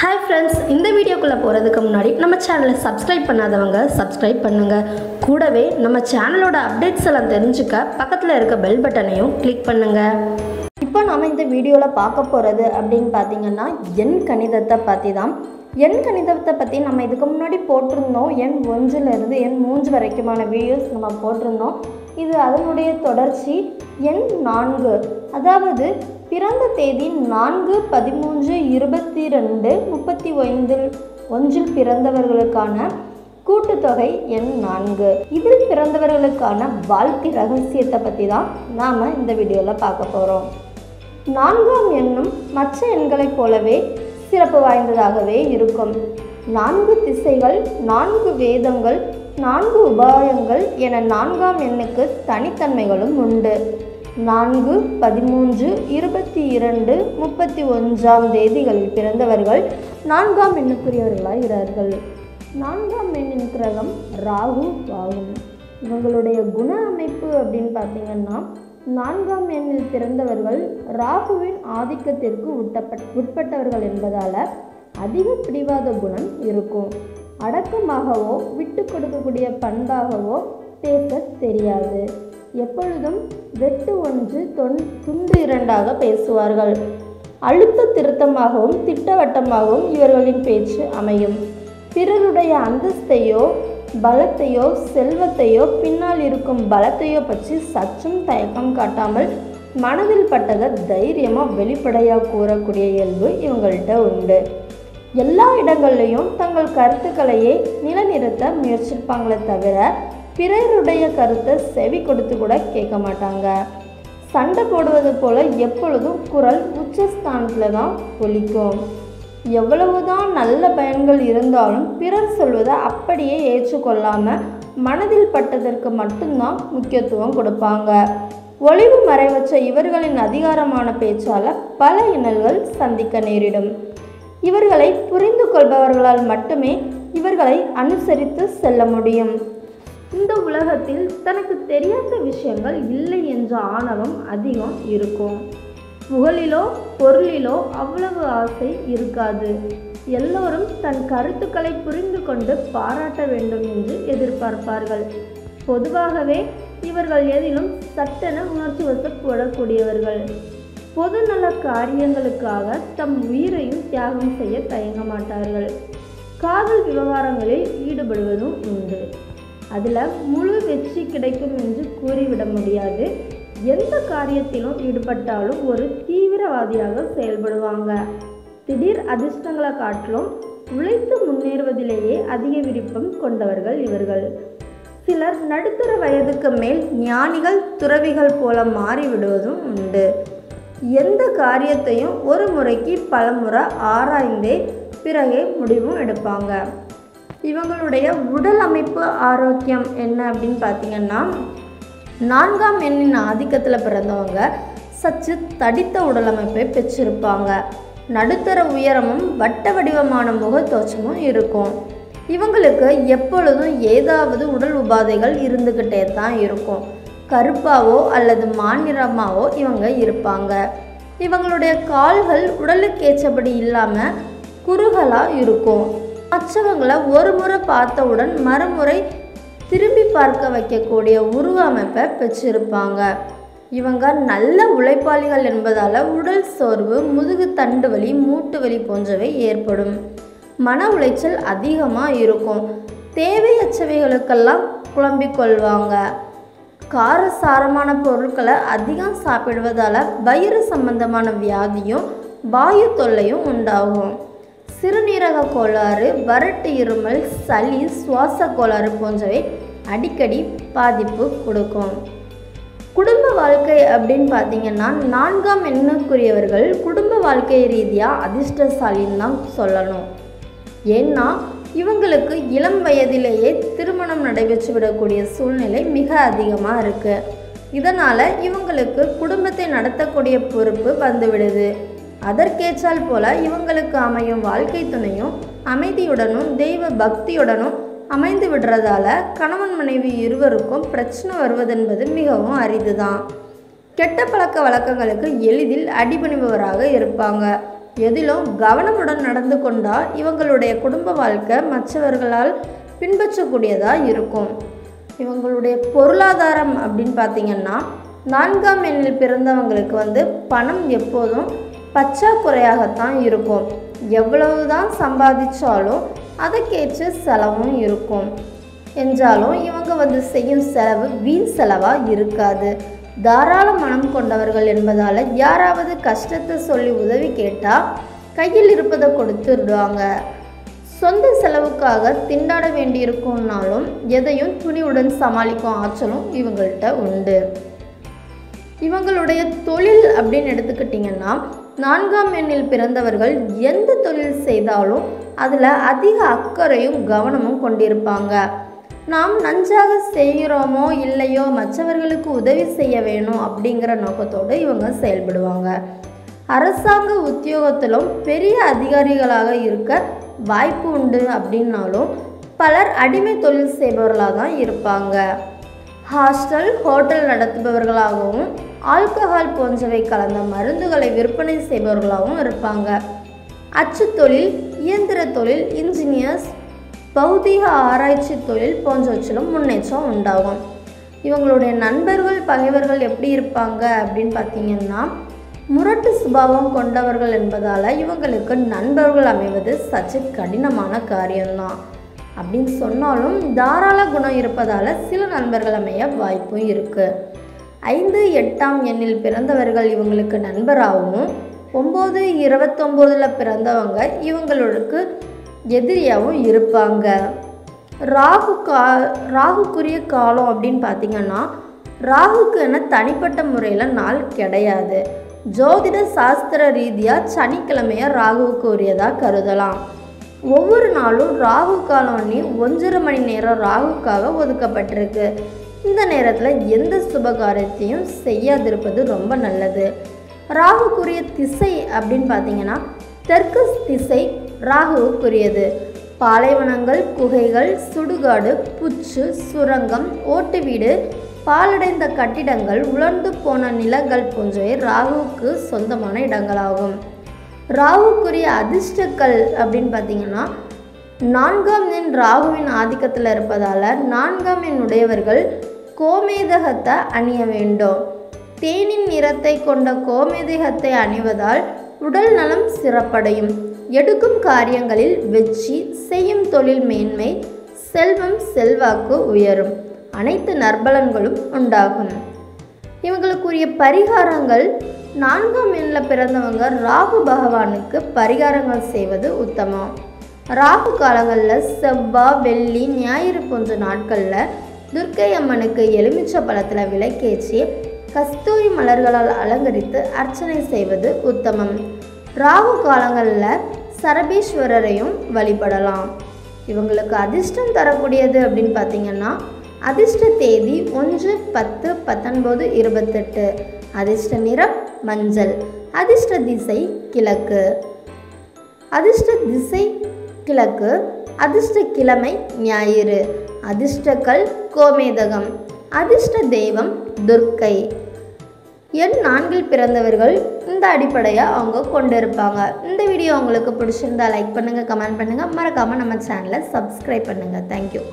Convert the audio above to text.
Hi friends இந்த வீடியோக்குள்ளே போகிறதுக்கு முன்னாடி நம்ம சேனலை சப்ஸ்கிரைப் பண்ணாதவங்க சப்ஸ்கிரைப் பண்ணுங்கள் கூடவே நம்ம சேனலோட அப்டேட்ஸ் எல்லாம் தெரிஞ்சுக்க பக்கத்தில் இருக்க பெல் பட்டனையும் கிளிக் பண்ணுங்கள் இப்போ நாம் இந்த வீடியோவில் பார்க்க போகிறது அப்படின்னு பார்த்தீங்கன்னா எண் கணிதத்தை பற்றி தான் எண் கணிதத்தை பற்றி நம்ம இதுக்கு முன்னாடி போட்டிருந்தோம். எண் ஒன்றிலிருந்து எண் மூன்று வரைக்குமான வீடியோஸ் நம்ம போட்டிருந்தோம். இது அதனுடைய தொடர்ச்சி எண் நான்கு. அதாவது பிறந்த தேதி நான்கு பதிமூன்று இருபத்தி ரெண்டு முப்பத்தி ஐந்தில் ஒன்றில் பிறந்தவர்களுக்கான கூட்டுத்தொகை எண் நான்கு. இதில் பிறந்தவர்களுக்கான வாழ்க்கை ரகசியத்தை பற்றி தான் நாம் இந்த வீடியோவில் பார்க்க போகிறோம் நான்காம் எண்ணும் மற்ற எண்களைப் போலவே சிறப்பு வாய்ந்ததாகவே இருக்கும். நான்கு திசைகள் நான்கு வேதங்கள் நான்கு உபாயங்கள் என நான்காம் எண்ணுக்கு தனித்தன்மைகளும் உண்டு. நான்கு பதிமூன்று இருபத்தி இரண்டு முப்பத்தி ஒன்றாம் தேதிகளில் பிறந்தவர்கள் நான்காம் எண்ணுக்குரியவர்களாக இருக்கிறார்கள் நான்காம் எண்ணின் கிரகம் ராகு ஆகும். இவங்களுடைய குண அமைப்பு அப்படின்னு பார்த்தீங்கன்னா நான்காம் எண்ணில் பிறந்தவர்கள் ராகுவின் ஆதிக்கத்திற்கு உட்பட் உட்பட்டவர்கள் என்பதால் அதிக பிடிவாத குணம் இருக்கும். அடக்கமாகவோ விட்டு கொடுக்கக்கூடிய பண்பாகவோ பேச தெரியாது. எப்பொழுதும் வெட்டு ஒன்று தொன் துண்டு இரண்டாக பேசுவார்கள். அழுத்த திருத்தமாகவும் திட்டவட்டமாகவும் இவர்களின் பேச்சு அமையும். பிறருடைய அந்தஸ்தையோ பலத்தையோ செல்வத்தையோ பின்னால் இருக்கும் பலத்தையோ பற்றி சற்றும் தயக்கம் காட்டாமல் மனதில் பட்டதை தைரியமாக வெளிப்படையாக கூறக்கூடிய இயல்பு இவங்கள்ட்ட உண்டு. எல்லா இடங்கள்லையும் தங்கள் கருத்துக்களையே நிலநிறுத்த முயற்சிப்பாங்களே தவிர பிறருடைய கருத்தை செவி கொடுத்து கூட கேட்க மாட்டாங்க. சண்டை போடுவது போல எப்பொழுதும் குரல் உச்சஸ்தானத்தில் தான் ஒலிக்கும். எவ்வளவுதான் நல்ல பயன்கள் இருந்தாலும் பிறர் சொல்வதை அப்படியே ஏற்றுக்கொள்ளாமல் மனதில் பட்டதற்கு மட்டும்தான் முக்கியத்துவம் கொடுப்பாங்க. ஒளிவு மறைவற்ற இவர்களின் அதிகாரமான பேச்சால் பல இன்னல்கள் சந்திக்க நேரிடும். இவர்களை புரிந்து கொள்பவர்களால் மட்டுமே இவர்களை அனுசரித்து செல்ல முடியும். இந்த உலகத்தில் தனக்கு தெரியாத விஷயங்கள் இல்லை என்ற ஆணவம் அதிகம் இருக்கும். புகழிலோ பொருளிலோ அவ்வளவு ஆசை இருக்காது. எல்லோரும் தன் கருத்துக்களை புரிந்து கொண்டு பாராட்ட வேண்டும் என்று எதிர்பார்ப்பார்கள். பொதுவாகவே இவர்கள் எதிலும் சட்டென உணர்ச்சி வசப்படக்கூடியவர்கள். பொதுநல காரியங்களுக்காக தம் உயிரையும் தியாகம் செய்ய தயங்க மாட்டார்கள். காதல் விவகாரங்களில் ஈடுபடுவதும் உண்டு. அதில் முழு வெற்றி கிடைக்கும் என்று கூறிவிட முடியாது. எந்த காரியத்திலும் ஈடுபட்டாலும் ஒரு தீவிரவாதியாக செயல்படுவாங்க. திடீர் அதிர்ஷ்டங்களை காட்டிலும் உழைத்து முன்னேறுவதிலேயே அதிக விருப்பம் கொண்டவர்கள் இவர்கள். சிலர் நடுத்தர வயதுக்கு மேல் ஞானிகள் துறவிகள் போல மாறிவிடுவதும் உண்டு. எந்த காரியத்தையும் ஒரு முறைக்கு பலமுறை ஆராய்ந்தே பிறகே முடிவும் எடுப்பாங்க. இவங்களுடைய உடல் அமைப்பு ஆரோக்கியம் என்ன அப்படின்னு பார்த்தீங்கன்னா நான்காம் எண்ணின் ஆதிக்கத்தில் பிறந்தவங்க சற்று தடித்த உடலமைப்பை பெற்றிருப்பாங்க. நடுத்தர உயரமும் வட்ட வடிவமான முகத்தோற்றமும் இருக்கும். இவங்களுக்கு எப்பொழுதும் ஏதாவது உடல் உபாதைகள் இருந்துக்கிட்டே தான் இருக்கும். கருப்பாவோ அல்லது மாநிறமாவோ இவங்க இருப்பாங்க. இவங்களுடைய கால்கள் உடலுக்கு ஏற்றபடி இல்லாமல் குறுகலாக இருக்கும். மற்றவங்களை ஒரு முறை பார்த்தவுடன் மறுமுறை திரும்பி பார்க்க வைக்கக்கூடிய உருவ அமைப்பை பெற்றிருப்பாங்க. இவங்க நல்ல உழைப்பாளிகள் என்பதால் உடல் சோர்வு முதுகு தண்டு வலி மூட்டு வலி போன்றவை ஏற்படும். மன உளைச்சல் அதிகமாக இருக்கும். தேவையற்றவைகளுக்கெல்லாம் குழம்பிக் கொள்வாங்க. காரசாரமான பொருட்களை அதிகம் சாப்பிடுவதால் வயிறு சம்பந்தமான வியாதியும் வாயு தொல்லையும் உண்டாகும். சிறுநீரக கோளாறு வறட்டு இருமல் சளி சுவாச கோளாறு போன்றவை அடிக்கடி பாதிப்பு கொடுக்கும். குடும்ப வாழ்க்கை அப்படின்னு பார்த்தீங்கன்னா நான்காம் எண்ணுக்குரியவர்கள் குடும்ப வாழ்க்கை ரீதியாக அதிர்ஷ்டசாலின்னு தான் சொல்லணும். ஏன்னா இவங்களுக்கு இளம் வயதிலேயே திருமணம் நடைபெற்று விடக்கூடிய சூழ்நிலை மிக அதிகமாக இருக்குது இதனால் இவங்களுக்கு குடும்பத்தை நடத்தக்கூடிய பொறுப்பு வந்துவிடுது அதற்கேற்றால் போல இவங்களுக்கு அமையும் வாழ்க்கை துணையும் அமைதியுடனும் தெய்வ பக்தியுடனும் அமைந்து விடுறதால கணவன் மனைவி இருவருக்கும் பிரச்சனை வருவதென்பது மிகவும் அரிதுதான். கெட்ட பழக்க வழக்கங்களுக்கு எளிதில் அடிபணிபவராக இருப்பாங்க. எதிலும் கவனமுடன் நடந்து கொண்டால் இவங்களுடைய குடும்ப வாழ்க்கை மற்றவர்களால் பின்பற்றக்கூடியதாக இருக்கும். இவங்களுடைய பொருளாதாரம் அப்படின்னு பார்த்தீங்கன்னா நான்காம் எண்ணில் பிறந்தவங்களுக்கு வந்து பணம் எப்போதும் பற்றாக்குறையாகத்தான் இருக்கும். எவ்வளவுதான் சம்பாதிச்சாலும் அதற்கேற்ற செலவும் இருக்கும். என்றாலும் இவங்க வந்து செய்யும் செலவு வீண் செலவாக இருக்காது. தாராள மனம் கொண்டவர்கள் என்பதால் யாராவது கஷ்டத்தை சொல்லி உதவி கேட்டால் கையில் இருப்பதை கொடுத்துடுவாங்க சொந்த செலவுக்காக திண்டாட வேண்டியிருக்கும்னாலும் எதையும் துணிவுடன் சமாளிக்கும் ஆற்றலும் இவங்கள்ட்ட உண்டு. இவங்களுடைய தொழில் அப்படின்னு எடுத்துக்கிட்டிங்கன்னா நான்காம் எண்ணில் பிறந்தவர்கள் எந்த தொழில் செய்தாலும் அதில் அதிக அக்கறையும் கவனமும் கொண்டிருப்பாங்க. நாம் நன்றாக செய்கிறோமோ இல்லையோ மற்றவர்களுக்கு உதவி செய்ய வேணும் அப்படிங்கிற நோக்கத்தோடு இவங்க செயல்படுவாங்க. அரசாங்க உத்தியோகத்திலும் பெரிய அதிகாரிகளாக இருக்க வாய்ப்பு உண்டு அப்படின்னாலும் பலர் அடிமை தொழில் செய்பவர்களாக தான் இருப்பாங்க. ஹாஸ்டல் ஹோட்டல் நடத்துபவர்களாகவும் ஆல்கஹால் போன்றவை கலந்த மருந்துகளை விற்பனை செய்பவர்களாகவும் இருப்பாங்க. அச்சு தொழில் இயந்திர தொழில் இன்ஜினியர்ஸ் பௌதீக ஆராய்ச்சி தொழில் போன்றவற்றிலும் முன்னேற்றம் உண்டாகும். இவங்களுடைய நண்பர்கள் பகைவர்கள் எப்படி இருப்பாங்க அப்படின்னு பார்த்தீங்கன்னா முரட்டு சுபாவம் கொண்டவர்கள் என்பதால் இவங்களுக்கு நண்பர்கள் அமைவது சற்று கடினமான காரியம்தான். அப்படின்னு சொன்னாலும் தாராள குணம் இருப்பதால் சில நண்பர்கள் அமைய வாய்ப்பும் இருக்குது ஐந்து எட்டாம் எண்ணில் பிறந்தவர்கள் இவங்களுக்கு நண்பராகவும் ஒம்பது இருபத்தொம்போதில் பிறந்தவங்க இவங்களுக்கு எதிரியாகவும் இருப்பாங்க. ராகு கா ராகுக்குரிய காலம் அப்படின்னு பார்த்தீங்கன்னா என தனிப்பட்ட முறையில் நாள் கிடையாது. ஜோதிட சாஸ்திர ரீதியாக சனிக்கிழமையை ராகுவுக்கு உரியதாக கருதலாம். ஒவ்வொரு நாளும் ராகு காலம் ஒன்றரை மணி நேரம் ராகுக்காக ஒதுக்கப்பட்டிருக்கு. இந்த நேரத்தில் எந்த சுபகாரியத்தையும் செய்யாதிருப்பது ரொம்ப நல்லது. ராகுக்குரிய திசை அப்படின்னு பார்த்தீங்கன்னா தெற்கு திசை ராகுவுக்குரியது பாலைவனங்கள் குகைகள் சுடுகாடு புச்சு சுரங்கம் ஓட்டு வீடு பாலடைந்த கட்டிடங்கள் உலர்ந்து போன நிலங்கள் போன்றவை ராகுவுக்கு சொந்தமான இடங்களாகும். ராகுக்குரிய அதிர்ஷ்டக்கல் அப்படின்னு பார்த்தீங்கன்னா நான்காம் எண் ராகுவின் ஆதிக்கத்தில் இருப்பதால் நான்காம் எண் உடையவர்கள் கோமேதகத்தை அணிய வேண்டும். தேனின் நிறத்தை கொண்ட கோமேதகத்தை அணிவதால் உடல் நலம் சிறப்படையும். எடுக்கும் காரியங்களில் வெற்றி செய்யும் தொழில் மேன்மை செல்வம் செல்வாக்கு உயரும். அனைத்து நற்பலன்களும் உண்டாகும். இவங்களுக்குரிய பரிகாரங்கள் நான்காம் எண்ணில் பிறந்தவங்க ராகு பகவானுக்கு பரிகாரங்கள் செய்வது உத்தமம். ராகு காலங்களில் செவ்வாய் வெள்ளி ஞாயிறு போன்ற நாட்களில் துர்க்கை அம்மனுக்கு எலுமிச்சை பழத்தில் விளக்கேற்றி கஸ்தூரி மலர்களால் அலங்கரித்து அர்ச்சனை செய்வது உத்தமம். ராகு காலங்களில் சரபீஸ்வரரையும் வழிபடலாம். இவங்களுக்கு அதிர்ஷ்டம் தரக்கூடியது அப்படின்னு பார்த்தீங்கன்னா அதிர்ஷ்ட தேதி ஒன்று பத்து பத்தொன்பது இருபத்தெட்டு. அதிர்ஷ்ட நிறம் மஞ்சள். அதிர்ஷ்ட திசை கிழக்கு. அதிர்ஷ்ட திசை கிழக்கு அதிர்ஷ்ட கிழமை ஞாயிறு. அதிர்ஷ்டக்கல் கோமேதகம். அதிர்ஷ்ட தெய்வம் துர்க்கை. எண் நான்கில் பிறந்தவர்கள் இந்த அடிப்படையை அவங்க கொண்டு இருப்பாங்க இந்த வீடியோ உங்களுக்கு பிடிச்சிருந்தா லைக் பண்ணுங்கள் கமெண்ட் பண்ணுங்கள் மறக்காமல் நம்ம சேனலை சப்ஸ்கிரைப் பண்ணுங்கள் தேங்க்யூ